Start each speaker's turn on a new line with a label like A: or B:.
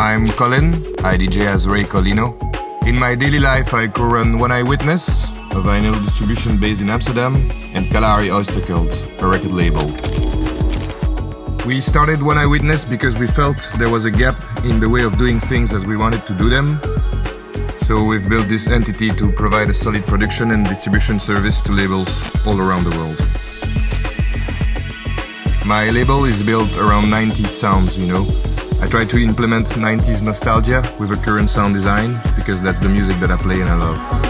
A: I'm Colin. I DJ as Rey Colino. In my daily life, I co-run One Eye Witness, a vinyl distribution based in Amsterdam, and Kalahari Oyster Cult, a record label. We started One Eye Witness because we felt there was a gap in the way of doing things as we wanted to do them. So we've built this entity to provide a solid production and distribution service to labels all around the world. My label is built around 90 sounds, you know. Try to implement 90s nostalgia with a current sound design because that's the music that I play and I love.